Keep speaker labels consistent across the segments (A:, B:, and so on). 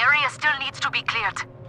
A: area still needs to be cleared.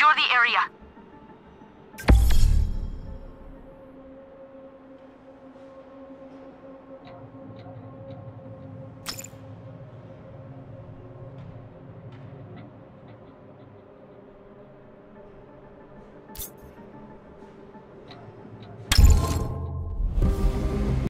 A: Secure the area.